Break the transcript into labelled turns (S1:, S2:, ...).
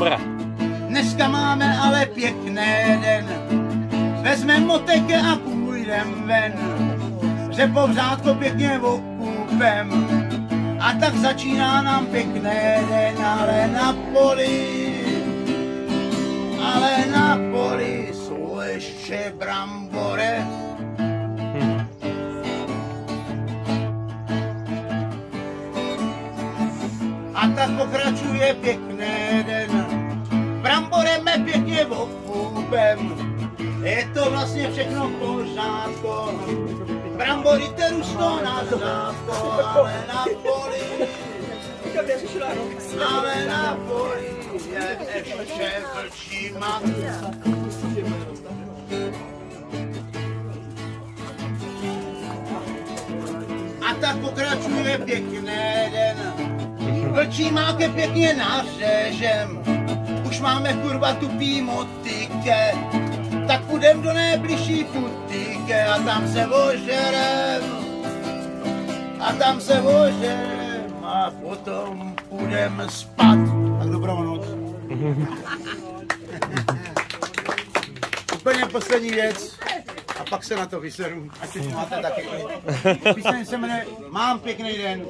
S1: Brambora.
S2: Dneska máme ale pěkný den. Vezmeme moteke a půjdem ven. Řepou řádko pěkně okupem. A tak začíná nám pěkný den, ale na poli, ale na poli jsou ještě brambore. A tak pokračuje pěkný den. Okupem. Je to vlastně všechno v pořádku. Brambory teru sto na zátko, ale na poli, ale na poli je ještě vlčí. A tak pokračuje pěkný den. Vlčí máke pěkně nařežem. Máme kurva tupý motyke. Tak půjdem do nejbližší putýke a tam se ožerem. A tam se ožerem a potom půjdem spát. Tak dobrou noc. Úplně poslední věc. A pak se na to vyseru, ať už máte taky. Píseň se jmenuje Mám pěkný den.